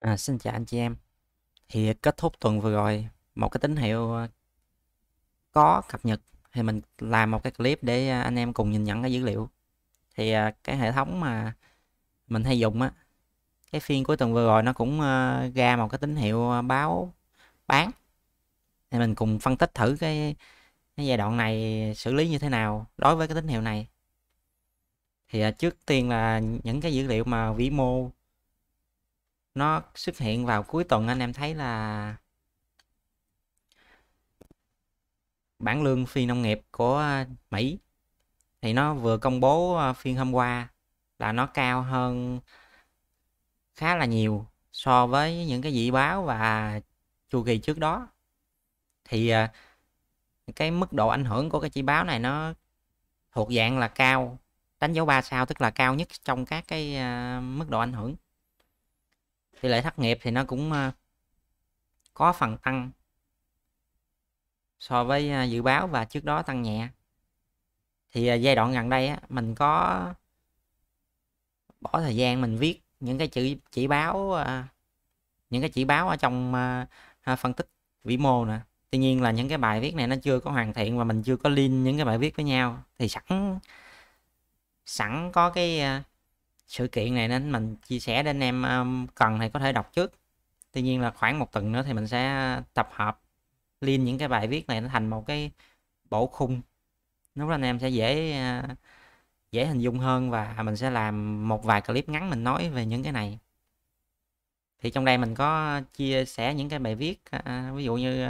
À, xin chào anh chị em. Thì kết thúc tuần vừa rồi, một cái tín hiệu ờ, có cập nhật thì mình làm một cái clip để ờ, anh em cùng nhìn nhận cái dữ liệu. Thì ờ, cái hệ thống mà mình hay dùng á, cái phiên cuối tuần vừa rồi nó cũng ra một cái tín hiệu báo bán. Thì mình cùng phân tích thử cái, cái giai đoạn này xử lý như thế nào đối với cái tín hiệu này. Thì trước tiên là những cái dữ liệu mà vĩ mô nó xuất hiện vào cuối tuần anh em thấy là bản lương phi nông nghiệp của ờ, Mỹ thì nó vừa công bố ờ, phiên hôm qua là nó cao hơn khá là nhiều so với những cái dự báo và chu kỳ trước đó. Thì ờ, cái mức độ ảnh hưởng của cái chỉ báo này nó thuộc dạng là cao, đánh dấu 3 sao tức là cao nhất trong các cái mức độ ảnh hưởng tỷ lệ thất nghiệp thì nó cũng ờ, có phần tăng so với ờ, dự báo và trước đó tăng nhẹ. Thì ờ, giai đoạn gần đây á, mình có bỏ thời gian mình viết những cái chữ chỉ báo những cái chỉ báo ở trong phân tích vĩ mô nè. Tuy nhiên là những cái bài viết này nó chưa có hoàn thiện và mình chưa có link những cái bài viết với nhau. Thì sẵn sẵn có cái sự kiện này nên mình chia sẻ đến anh em um, cần thì có thể đọc trước. Tuy nhiên là khoảng một tuần nữa thì mình sẽ tập hợp liên những cái bài viết này nó thành một cái bộ khung. Lúc đó anh em sẽ dễ uh, dễ hình dung hơn và mình sẽ làm một vài clip ngắn mình nói về những cái này. Thì trong đây mình có chia sẻ những cái bài viết uh, uh, ví dụ như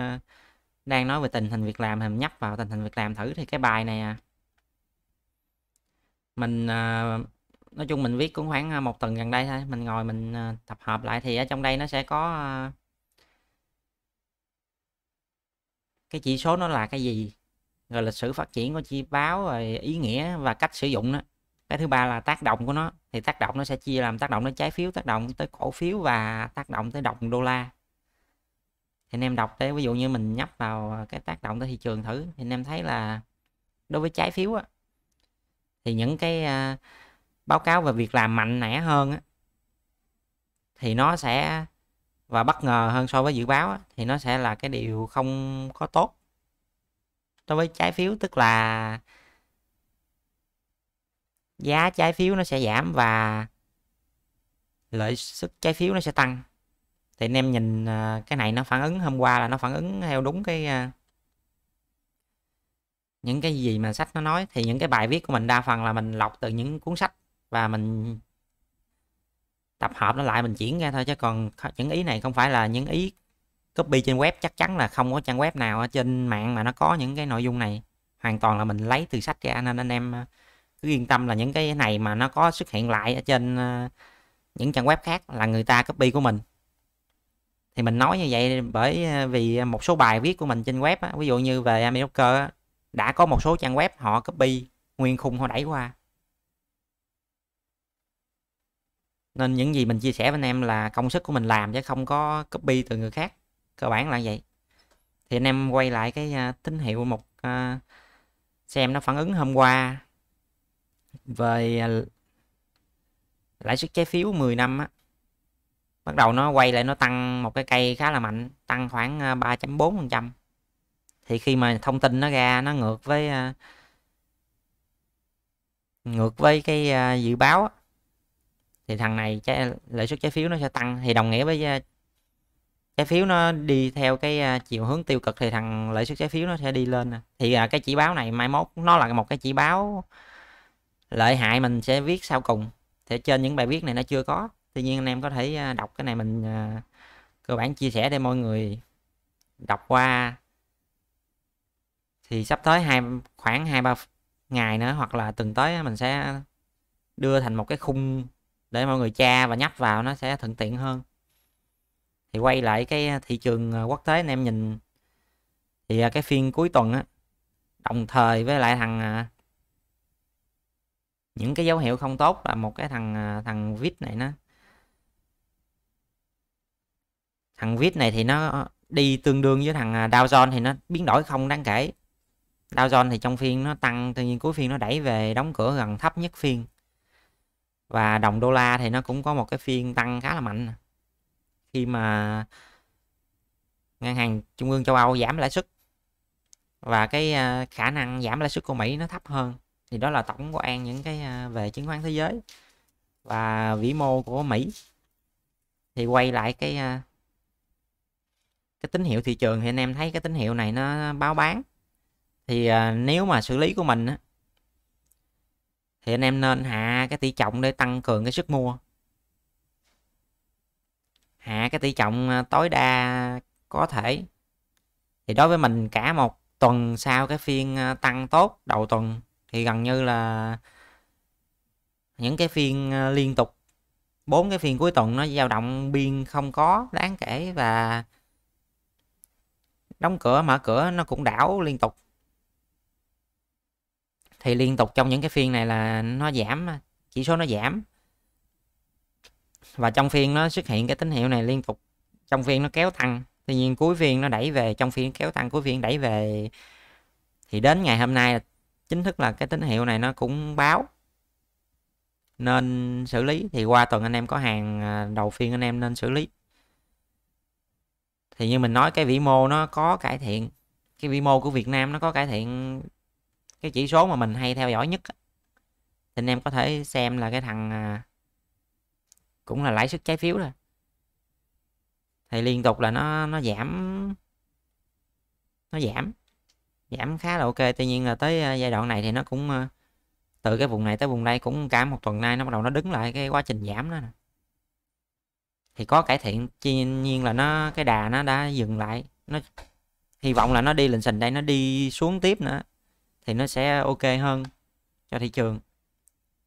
đang nói về tình hình việc làm thì mình nhấp vào tình hình việc làm thử thì cái bài này à, mình nói chung mình viết cũng khoảng à, một tuần gần đây thôi. Mình ngồi mình à, tập hợp lại thì ở trong đây nó sẽ có à, cái chỉ số nó là cái gì? Rồi lịch sử phát triển của chi báo rồi ý nghĩa và cách sử dụng đó. Cái thứ ba là tác động của nó. Thì tác động nó sẽ chia làm tác động đến trái phiếu tác động tới cổ phiếu và tác động tới đồng đô la. Thì anh em đọc tới ví dụ như mình nhấp vào cái tác động tới thị trường thử thì anh em thấy là đối với trái phiếu á, thì những cái uh, báo cáo về việc làm mạnh mẽ hơn á, thì nó sẽ và bất ngờ hơn so với dự báo á, thì nó sẽ là cái điều không có tốt đối với trái phiếu. Tức là giá trái phiếu nó sẽ giảm và lợi suất trái phiếu nó sẽ tăng. Thì anh em nhìn à, cái này nó phản ứng hôm qua là nó phản ứng theo đúng cái à, những cái gì mà sách nó nói. Thì những cái bài viết của mình đa phần là mình lọc từ những cuốn sách và mình tập hợp nó lại mình chuyển ra thôi, chứ còn những ý này không phải là những ý copy trên web, chắc chắn là không có trang web nào ở trên mạng mà nó có những cái nội dung này. Hoàn toàn là mình lấy từ sách ra, nên anh em à, cứ yên tâm là những cái này mà nó có xuất hiện lại ở trên à, những trang web khác là người ta copy của mình. Thì mình nói như vậy bởi à, vì một số bài viết của mình trên web ví dụ như về America đã có một số trang web họ copy nguyên khung họ đẩy qua. Nên những gì mình chia sẻ với anh em là công sức của mình làm chứ không có copy từ người khác. Cơ bản là vậy. Thì anh em quay lại cái à, tín hiệu một uh, xem nó phản ứng hôm qua. Về à, lãi suất trái phiếu 10 năm á bắt đầu nó quay lại nó tăng một cái cây khá là mạnh tăng khoảng 3.4% thì khi mà thông tin nó ra nó ngược với uh, ngược với cái uh, dự báo á, thì thằng này trái, lãi suất trái phiếu nó sẽ tăng. Thì đồng nghĩa với à, trái phiếu nó đi theo cái à, chiều hướng tiêu cực thì thằng lãi suất trái phiếu nó sẽ đi lên thì à, cái chỉ báo này mai mốt nó là một cái chỉ báo lợi hại mình sẽ viết sau cùng. Thì trên những bài viết này nó chưa có. Tuy nhiên anh em có thể đọc cái này mình cơ bản chia sẻ để mọi người đọc qua. Thì sắp tới hai khoảng hai ba ngày nữa hoặc là tuần tới mình sẽ đưa thành một cái khung để mọi người tra và nhấp vào nó sẽ thuận tiện hơn. Thì quay lại cái à, thị trường à, quốc tế anh em nhìn, thì à, cái phiên cuối tuần á, đồng thời với lại thằng những cái dấu hiệu không tốt là một cái thằng thằng vít này nó, thằng vít này thì nó đi tương đương với thằng Dow Jones thì nó biến đổi không đáng kể. Dow Jones thì trong phiên nó tăng, tự nhiên cuối phiên nó đẩy về đóng cửa gần thấp nhất phiên và đồng đô la thì nó cũng có một cái phiên tăng khá là mạnh khi mà ngân hàng trung ương châu Âu giảm lãi suất và cái à, khả năng giảm lãi suất của Mỹ nó thấp hơn thì đó là tổng quan những cái à, về chứng khoán thế giới và vĩ mô của Mỹ. Thì quay lại cái à, cái tín hiệu thị trường thì anh em thấy cái tín hiệu này nó báo bán. Thì nếu mà xử lý của mình á, thì anh em nên hạ cái tỷ trọng để tăng cường cái sức mua. Hạ cái tỷ trọng à, tối đa có thể. Thì đối với mình, cả một tuần sau cái phiên à, tăng tốt đầu tuần thì gần như là những cái phiên à, liên tục, bốn cái phiên cuối tuần nó dao động biên không có đáng kể và đóng cửa, mở cửa nó cũng đảo liên tục thì liên tục trong những cái phiên này là nó giảm, chỉ số nó giảm. Và trong phiên nó xuất hiện cái tín hiệu này liên tục, trong phiên nó kéo tăng tuy nhiên cuối phiên nó đẩy về, trong phiên kéo tăng cuối phiên đẩy về. Thì đến ngày hôm nay chính thức là cái tín hiệu này nó cũng báo. Nên xử lý, thì qua tuần anh em có hàng à, đầu phiên anh em nên xử lý. Thì như mình nói, cái vĩ mô nó có cải thiện, cái vĩ mô của Việt Nam nó có cải thiện cái chỉ số mà mình hay theo dõi nhất thì anh em có thể xem là cái thằng à, cũng là lãi suất trái phiếu rồi thì liên tục là nó nó giảm nó giảm giảm khá là ok. Tuy nhiên là tới à, giai đoạn này thì nó cũng à, từ cái vùng này tới vùng đây cũng cả một tuần nay nó bắt đầu nó đứng lại cái quá trình giảm đó nè. Thì có cải thiện, tuy nhiên là nó, cái đà nó đã dừng lại. Nó, hy vọng là nó đi lình xình đây, nó đi xuống tiếp nữa thì nó sẽ ok hơn cho thị trường.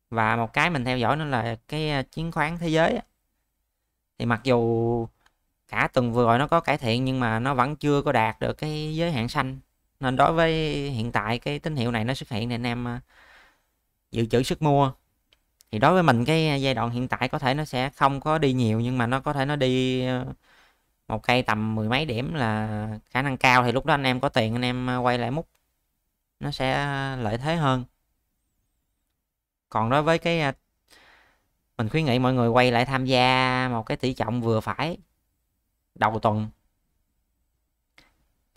Và một cái mình theo dõi nữa là cái à, chứng khoán thế giới thì mặc dù cả tuần vừa rồi nó có cải thiện nhưng mà nó vẫn chưa có đạt được cái giới hạn xanh. Nên đối với hiện tại cái tín hiệu này nó xuất hiện thì anh em à, dự trữ sức mua. Thì đối với mình cái giai đoạn hiện tại có thể nó sẽ không có đi nhiều nhưng mà nó có thể nó đi à, một cây tầm mười mấy điểm là khả năng cao. Thì lúc đó anh em có tiền anh em quay lại múc nó sẽ à, lợi thế hơn. Còn đối với cái à, mình khuyến nghị mọi người quay lại tham gia một cái tỷ trọng vừa phải đầu tuần.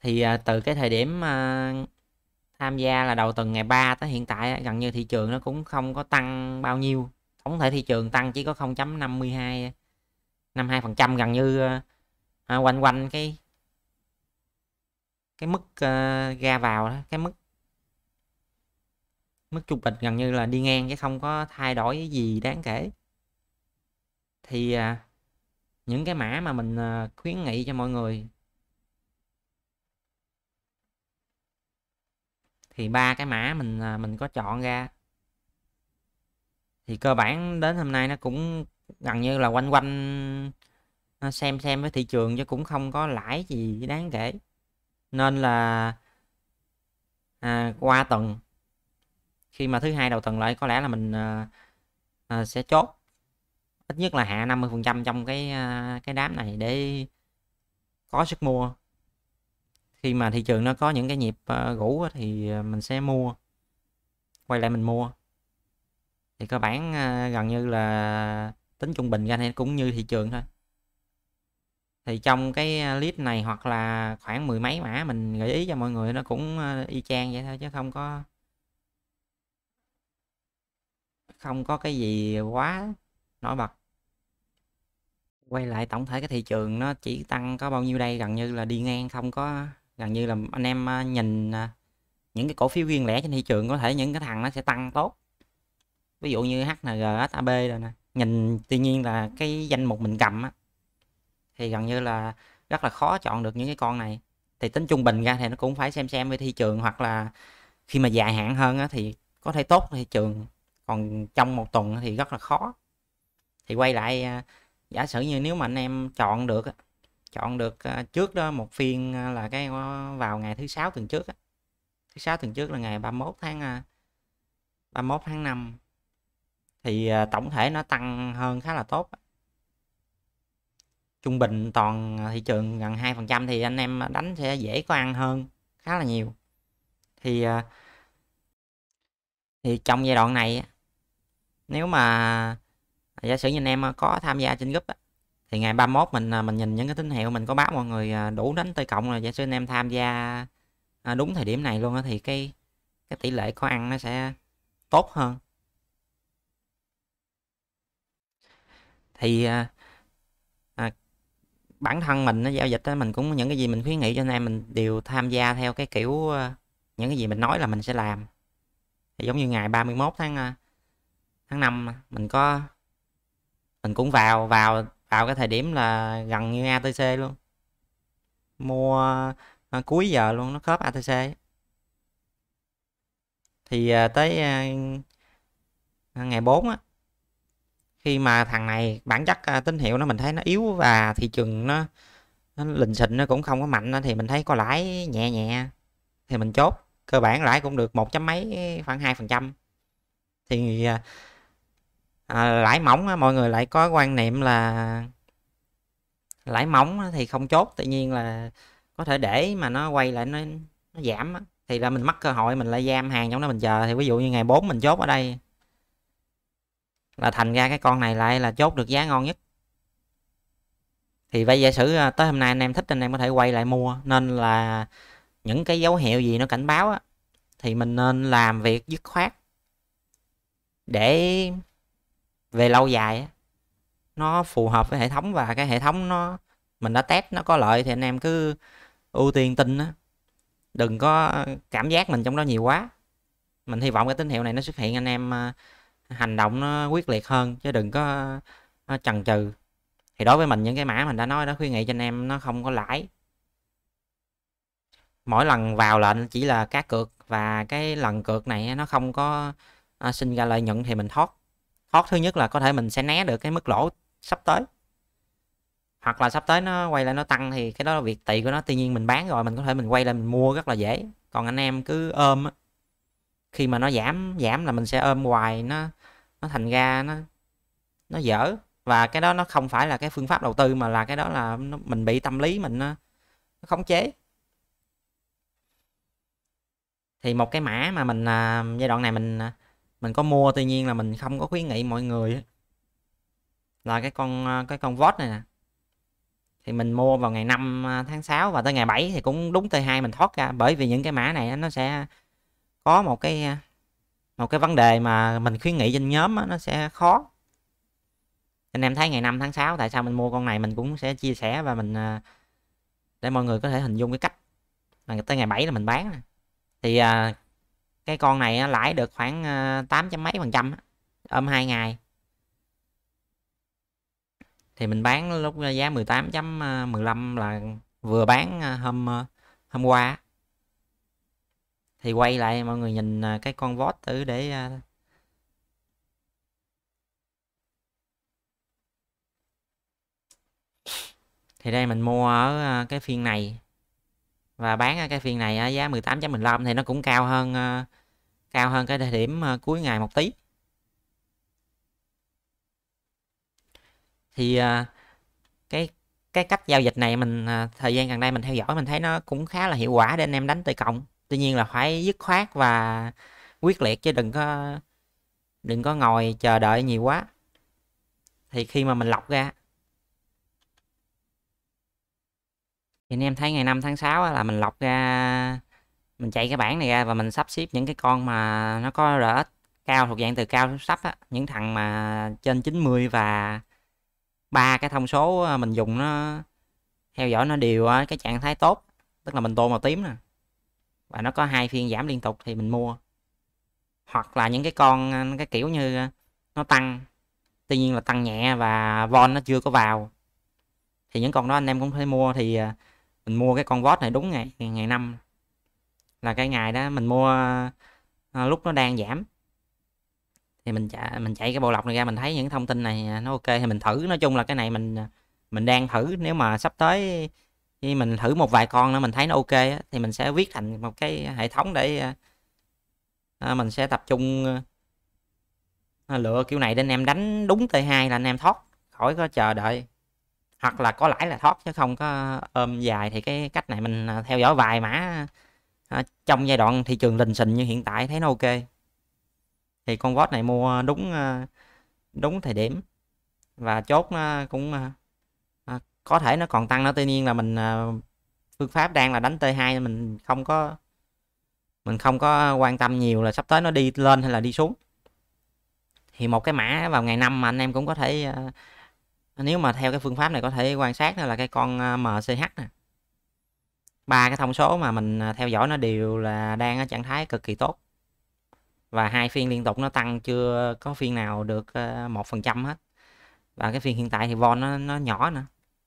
Thì à, từ cái thời điểm tham gia là đầu tuần ngày 3 tới hiện tại gần như thị trường nó cũng không có tăng bao nhiêu. Tổng thể thị trường tăng chỉ có 0.52 52 phần trăm gần như à, quanh quanh cái cái mức uh, ra vào đó cái mức mức trung bình gần như là đi ngang chứ không có thay đổi gì đáng kể. Thì à, những cái mã mà mình à, khuyến nghị cho mọi người. Thì ba cái mã mình à, mình có chọn ra. Thì cơ bản đến hôm nay nó cũng gần như là quanh quanh xem xem với thị trường chứ cũng không có lãi gì đáng kể. Nên là à, qua tuần khi mà thứ hai đầu tuần lại có lẽ là mình uh, uh, sẽ chốt. Ít nhất là hạ 50% trong cái uh, cái đám này để có sức mua. Khi mà thị trường nó có những cái nhịp uh, rũ thì mình sẽ mua quay lại mình mua. Thì cơ bản uh, gần như là tính trung bình ra thì cũng như thị trường thôi. Thì trong cái list này hoặc là khoảng mười mấy mã mình gợi ý cho mọi người nó cũng y chang vậy thôi chứ không có không có cái gì quá nổi bật. Quay lại tổng thể cái thị trường nó chỉ tăng có bao nhiêu đây? Gần như là đi ngang không có gần như là anh em à, nhìn à, những cái cổ phiếu riêng lẻ trên thị trường có thể những cái thằng nó sẽ tăng tốt. Ví dụ như HNG, SAB rồi nè. Nhìn tuy nhiên là cái danh mục mình cầm á thì gần như là rất là khó chọn được những cái con này. Thì tính trung bình ra thì nó cũng phải xem xem với thị trường hoặc là khi mà dài hạn hơn á, thì có thể tốt thị trường còn trong một tuần thì rất là khó. Thì quay lại à, giả sử như nếu mà anh em chọn được chọn được à, trước đó một phiên à, là cái vào ngày thứ sáu tuần trước thứ sáu tuần trước là ngày 31 tháng 31 tháng 5 thì tổng thể nó tăng hơn khá là tốt trung bình toàn thị trường gần 2% thì anh em đánh sẽ dễ có ăn hơn, khá là nhiều. Thì thì trong giai đoạn này nếu mà à, giả sử như anh em à, có tham gia trên group thì ngày 31 mình à, mình nhìn những cái tín hiệu mình có báo mọi người đủ đánh tới cộng rồi. Giả sử anh em tham gia đúng thời điểm này luôn á thì cái cái tỷ lệ có ăn nó sẽ tốt hơn. Thì à, à, bản thân mình nó giao dịch á mình cũng những cái gì mình khuyến nghị cho anh em mình đều tham gia theo cái kiểu những cái gì mình nói là mình sẽ làm. Thì giống như ngày 31 tháng tháng 5 mình có mình cũng vào vào vào cái thời điểm là gần như ATC luôn. Mua à, cuối giờ luôn nó khớp ATC thì à, tới à, ngày 4 á khi mà thằng này bản chất à, tín hiệu nó mình thấy nó yếu và thị trường nó nó lình xình nó cũng không có mạnh thì mình thấy có lãi nhẹ nhẹ thì mình chốt. Cơ bản lãi cũng được một chấm mấy khoảng hai phần trăm. Thì à, à, lãi mỏng á, mọi người lại có quan niệm là lãi mỏng á, thì không chốt tự nhiên là có thể để mà nó quay lại nó nó giảm á. thì là mình mất cơ hội mình lại giam hàng trong đó mình chờ. Thì ví dụ như ngày 4 mình chốt ở đây là thành ra cái con này lại là chốt được giá ngon nhất. Thì bây giả sử à, tới hôm nay anh em thích anh em có thể quay lại mua. Nên là những cái dấu hiệu gì nó cảnh báo á thì mình nên làm việc dứt khoát để về lâu dài á, nó phù hợp với hệ thống và cái hệ thống nó, mình đã test nó có lợi thì anh em cứ ưu tiên tin á. Đừng có cảm giác mình trong đó nhiều quá. Mình hy vọng cái tín hiệu này nó xuất hiện, anh em à, hành động nó quyết liệt hơn chứ đừng có à, chần chừ. Thì đối với mình, những cái mã mình đã nói đó, khuyến nghị cho anh em nó không có lãi. Mỗi lần vào lệnh chỉ là cá cược và cái lần cược này nó không có à, sinh ra lợi nhuận thì mình thoát hot thứ nhất là có thể mình sẽ né được cái mức lỗ sắp tới. Hoặc là sắp tới nó quay lại nó tăng thì cái đó là việc tùy của nó. Tuy nhiên mình bán rồi mình có thể mình quay lại mình mua rất là dễ. Còn anh em cứ ôm á khi mà nó giảm giảm là mình sẽ ôm hoài nó nó thành ra nó nó dở. Và cái đó nó không phải là cái phương pháp đầu tư mà là cái đó là nó, mình bị tâm lý mình nó, nó khống chế. Thì một cái mã mà mình à, giai đoạn này mình à, mình có mua, tuy nhiên là mình không có khuyến nghị mọi người là cái con à, cái con vót này nè. Thì mình mua vào ngày 5 à, tháng 6 và tới ngày 7 thì cũng đúng T2 mình thoát ra. Bởi vì những cái mã này nó sẽ có một cái à, một cái vấn đề mà mình khuyến nghị trên nhóm nó sẽ khó. Anh em thấy ngày 5 tháng 6 tại sao mình mua con này mình cũng sẽ chia sẻ và mình để mọi người có thể hình dung cái cách. Là tới ngày 7 là mình bán thì cái con này lãi được khoảng ờ, 8 trăm mấy phần trăm ôm 2 ngày. Thì mình bán lúc giá 18.15 ờ, là vừa bán ờ, hôm hôm qua thì quay lại mọi người nhìn cái con vót thử để thì đây mình mua ở cái phiên này và bán ờ, cái phiên này ở giá 18.15 thì nó cũng cao hơn ờ, cao hơn cái thời điểm cuối ngày một tí. Thì cái cái cách giao dịch này mình thời gian gần đây mình theo dõi mình thấy nó cũng khá là hiệu quả để anh em đánh tài cộng. Tuy nhiên là phải dứt khoát và quyết liệt chứ đừng có đừng có ngồi chờ đợi nhiều quá. Thì khi mà mình lọc ra thì anh em thấy ngày 5 tháng 6 là mình lọc ra, mình chạy cái bảng này ra và mình sắp xếp những cái con mà nó có RS cao thuộc dạng từ cao sắp á. Những thằng mà trên 90 và ba cái thông số mình dùng nó theo dõi nó đều cái trạng thái tốt. Tức là mình tô màu tím nè. Và nó có hai phiên giảm liên tục thì mình mua. Hoặc là những cái con, cái kiểu như nó tăng. Tuy nhiên là tăng nhẹ và von nó chưa có vào. Thì những con đó anh em cũng thể mua thì à, mình mua cái con vót này đúng ngày ngày năm. Là cái ngày đó mình mua à, lúc nó đang giảm. Thì mình chạy mình chạy cái bộ lọc này ra mình thấy những thông tin này à, nó ok thì mình thử. Nói chung là cái này mình à, mình đang thử. Nếu mà sắp tới khi mình thử một vài con nữa mình thấy nó ok thì mình sẽ viết thành một cái hệ thống để à, à, mình sẽ tập trung à, lựa kiểu này. Để anh em đánh đúng T2 là anh em thoát khỏi có chờ đợi hoặc là có lãi là thoát, chứ không có ôm dài thì cái cách này mình à, theo dõi vài mã à, trong giai đoạn thị trường lình xình như hiện tại thấy nó ok. Thì con vót này mua đúng à, đúng thời điểm. Và chốt nó cũng có thể nó còn tăng nữa. Tuy nhiên là mình phương pháp đang là đánh T2 mình không có, mình không có quan tâm nhiều là sắp tới nó đi lên hay là đi xuống. Thì một cái mã vào ngày năm mà anh em cũng có thể nếu mà theo cái phương pháp này có thể quan sát là cái con à, MCH nè. Ba cái thông số mà mình à, theo dõi nó đều là đang ở trạng thái cực kỳ tốt. Và hai phiên liên tục nó tăng chưa có phiên nào được à, một phần trăm hết. Và cái phiên hiện tại thì vol nó, nó nhỏ nữa.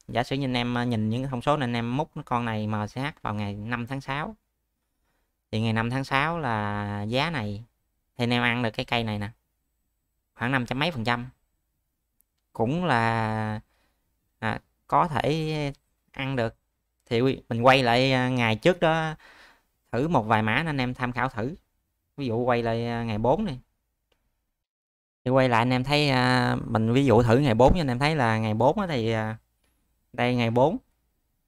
Giả sử như anh em nhìn những cái thông số này anh em múc con này MCH vào ngày 5 tháng 6 thì ngày 5 tháng 6 là giá này thì anh em ăn được cái cây này nè. Khoảng năm trăm mấy phần trăm cũng là à, có thể ăn được. Thì mình quay lại à, ngày trước đó thử một vài mã anh em tham khảo thử. Ví dụ quay lại à, ngày 4 này. Thì quay lại anh em thấy à, mình ví dụ thử ngày 4 cho anh em thấy là ngày 4 thì đây ngày 4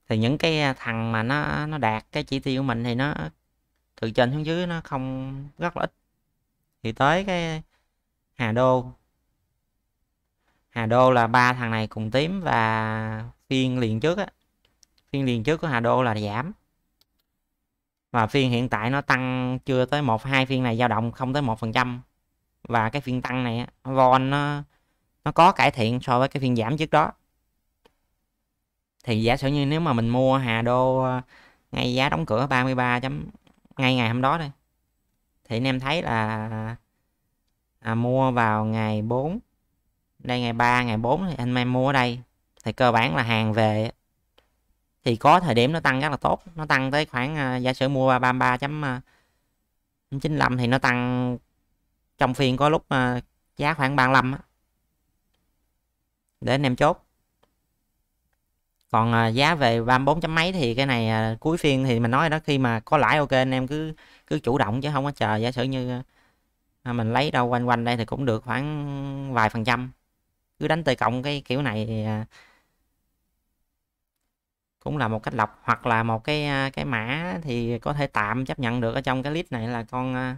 thì những cái thằng mà nó nó đạt cái chỉ tiêu của mình thì nó từ trên xuống dưới nó không rất là ít. Thì tới cái Hà Đô Hà Đô là ba thằng này cùng tím và phiên liền trước á. Phiên liền trước của Hà Đô là giảm. Và phiên hiện tại nó tăng chưa tới một hai phiên này dao động không tới một phần trăm. Và cái phiên tăng này von nó nó có cải thiện so với cái phiên giảm trước đó. Thì giả sử như nếu mà mình mua Hà Đô ờ, ngay giá đóng cửa 33 chấm ngay ngày hôm đó đây thì anh em thấy là à, mua vào ngày 4 đây ngày 3 ngày 4 thì anh em mua ở đây. Thì cơ bản là hàng về. Thì có thời điểm nó tăng rất là tốt. Nó tăng tới khoảng uh, giả sử mua 33 chấm à, uh, 95 thì nó tăng trong phiên có lúc uh, giá khoảng 35 để anh em chốt. Còn giá về 34 chấm mấy thì cái này cuối phiên thì mình nói đó. Khi mà có lãi ok anh em cứ cứ chủ động chứ không có chờ. Giả sử như mình lấy đâu quanh quanh đây thì cũng được khoảng vài phần trăm cứ đánh tơi cộng cái kiểu này thì à, cũng là một cách lọc. Hoặc là một cái à, cái mã thì có thể tạm chấp nhận được ở trong cái list này là con à,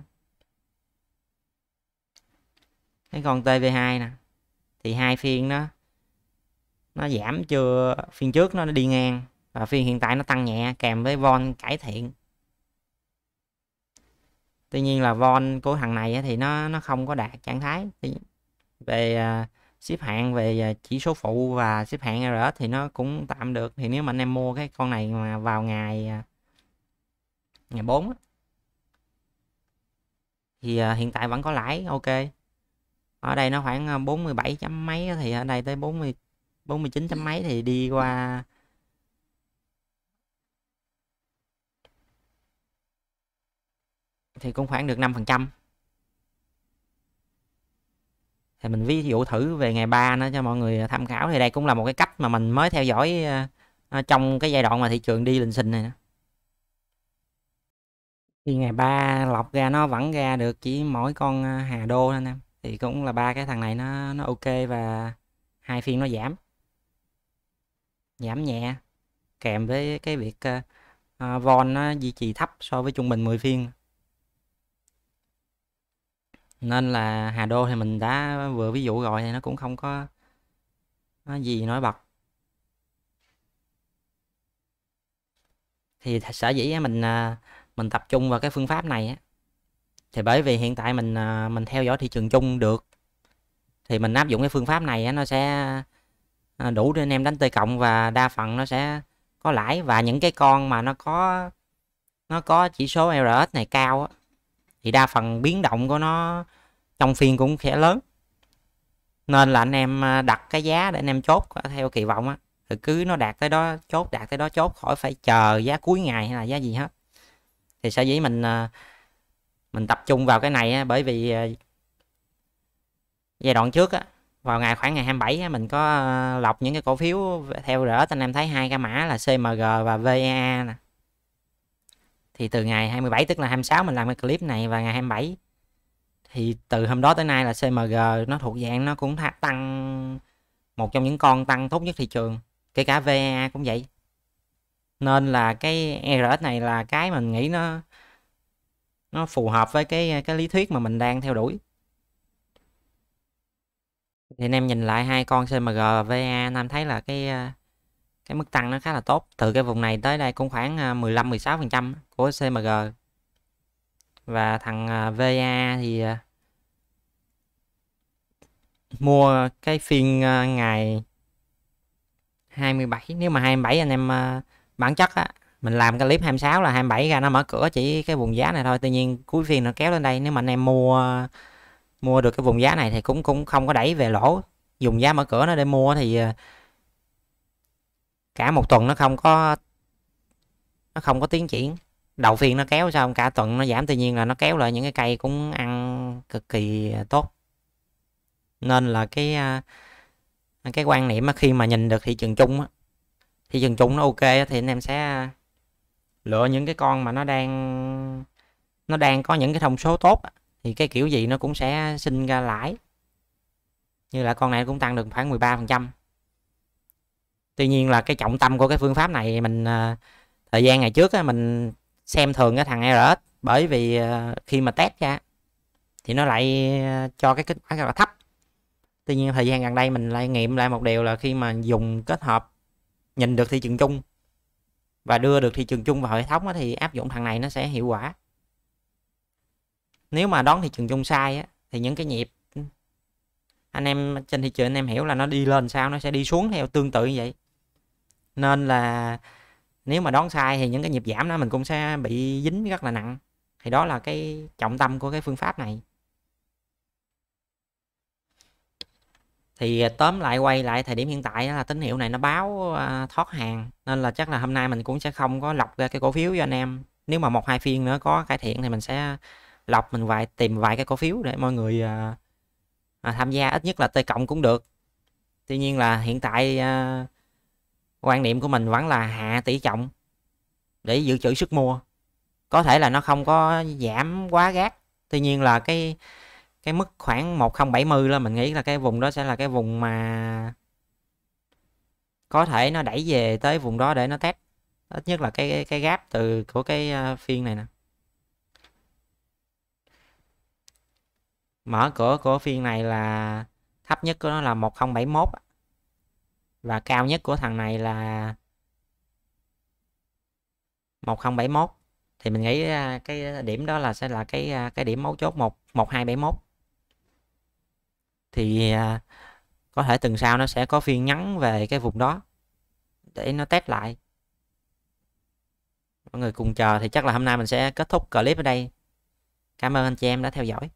cái con TV2 nè. Thì hai phiên đó nó giảm chưa phiên trước nó đi ngang và phiên hiện tại nó tăng nhẹ kèm với von cải thiện. Tuy nhiên là von của thằng này thì nó nó không có đạt trạng thái. Về uh, xếp hạng về à, chỉ số phụ và xếp hạng RS thì nó cũng tạm được. Thì nếu mà anh em mua cái con này mà vào ngày à, ngày 4 thì à, hiện tại vẫn có lãi, ok. Ở đây nó khoảng 47 chấm mấy thì ở đây tới 40 49 chấm mấy thì đi qua thì cũng khoảng được 5 phần trăm thì mình ví dụ thử về ngày 3 nữa cho mọi người tham khảo. Thì đây cũng là một cái cách mà mình mới theo dõi ờ, ờ, trong cái giai đoạn mà thị trường đi lình xình này nữa. thì ngày 3 lọc ra nó vẫn ra được chỉ mỗi con ờ, Hà Đô thôi anh em. Thì cũng là ba cái thằng này nó nó ok và hai phiên nó giảm. Giảm nhẹ kèm với cái việc uh, von nó duy trì thấp so với trung bình 10 phiên nên là Hà Đô thì mình đã vừa ví dụ rồi thì nó cũng không có nó gì nổi bật. Thì sở dĩ mình à, mình tập trung vào cái phương pháp này thì bởi vì hiện tại mình à, mình theo dõi thị trường chung được thì mình áp dụng cái phương pháp này nó sẽ à, đủ để anh em đánh t cộng và đa phần nó sẽ có lãi. Và những cái con mà nó có nó có chỉ số RS này cao á, thì đa phần biến động của nó trong phiên cũng khá lớn. Nên là anh em à, đặt cái giá để anh em chốt theo kỳ vọng á thì cứ nó đạt tới đó chốt đạt tới đó chốt khỏi phải chờ giá cuối ngày hay là giá gì hết. Thì sở dĩ mình à, mình tập trung vào cái này á, bởi vì à, giai đoạn trước á vào ngày khoảng ngày 27 mình có lọc những cái cổ phiếu theo rỡ anh em thấy hai cái mã là CMG và VEA nè thì từ ngày 27 tức là 26 mình làm cái clip này và ngày 27 thì từ hôm đó tới nay là CMG nó thuộc dạng nó cũng tăng, một trong những con tăng tốt nhất thị trường, kể cả va cũng vậy. Nên là cái rs này là cái mình nghĩ nó nó phù hợp với cái cái lý thuyết mà mình đang theo đuổi. Thì anh em nhìn lại hai con CMG VA anh em thấy là cái cái mức tăng nó khá là tốt. Từ cái vùng này tới đây cũng khoảng à, 15 16 phần trăm của CMG và thằng à, VA thì à, mua cái phiên à, ngày 27 nếu mà 27 anh em bản chất á, mình làm cái clip 26 là 27 ra nó mở cửa chỉ cái vùng giá này thôi. Tuy nhiên cuối phiên nó kéo lên đây, nếu mà anh em mua mua được cái vùng giá này thì cũng cũng không có đẩy về lỗ. Dùng giá mở cửa nó để mua thì cả một tuần nó không có, nó không có tiến triển đầu phiên nó kéo sao cả tuần nó giảm tự nhiên là nó kéo lại những cái cây cũng ăn cực kỳ tốt. Nên là cái à, cái quan niệm khi mà nhìn được thị trường chung thị trường chung nó ok thì anh em sẽ lựa những cái con mà nó đang nó đang có những cái thông số tốt thì cái kiểu gì nó cũng sẽ sinh ra lãi. Như là con này cũng tăng được khoảng 13 phần trăm. Tuy nhiên là cái trọng tâm của cái phương pháp này mình à, thời gian ngày trước mình xem thường cái thằng RS bởi vì ờ, khi mà test ra thì nó lại ờ, cho cái kết quả rất là thấp. Tuy nhiên thời gian gần đây mình lại nghiệm lại một điều là khi mà dùng kết hợp nhìn được thị trường chung và đưa được thị trường chung vào hệ thống thì áp dụng thằng này nó sẽ hiệu quả. Nếu mà đón thị trường chung sai thì những cái nhịp ừ, anh em trên thị trường anh em hiểu là nó đi lên sao, nó sẽ đi xuống theo tương tự như vậy. Nên là nếu mà đón sai thì những cái nhịp giảm đó mình cũng sẽ bị dính rất là nặng. Thì đó là cái trọng tâm của cái phương pháp này. Thì à, tóm lại quay lại thời điểm hiện tại là tín hiệu này nó báo à, thoát hàng. Nên là chắc là hôm nay mình cũng sẽ không có lọc ra cái cổ phiếu cho anh em. Nếu mà một hai phiên nữa có cải thiện thì mình sẽ lọc mình vài tìm vài cái cổ phiếu để mọi người à, à tham gia. Ít nhất là t cộng cũng được. Tuy nhiên là hiện tại à, quan niệm của mình vẫn là hạ tỷ trọng để dự trữ sức mua. Có thể là nó không có giảm quá gác tuy nhiên là cái cái mức khoảng 1070 là mình nghĩ là cái vùng đó sẽ là cái vùng mà có thể nó đẩy về tới vùng đó để nó test ít nhất là cái cái gap từ, của cái ờ, phiên này nè. Mở cửa của phiên này là thấp nhất của nó là 1071 và cao nhất của thằng này là 1071 thì mình nghĩ à, cái điểm đó là sẽ là cái à, cái điểm mấu chốt 1 1271 thì à, có thể tuần sau nó sẽ có phiên nhắn về cái vùng đó để nó test lại. Mọi người cùng chờ thì chắc là hôm nay mình sẽ kết thúc clip ở đây. Cảm ơn anh chị em đã theo dõi.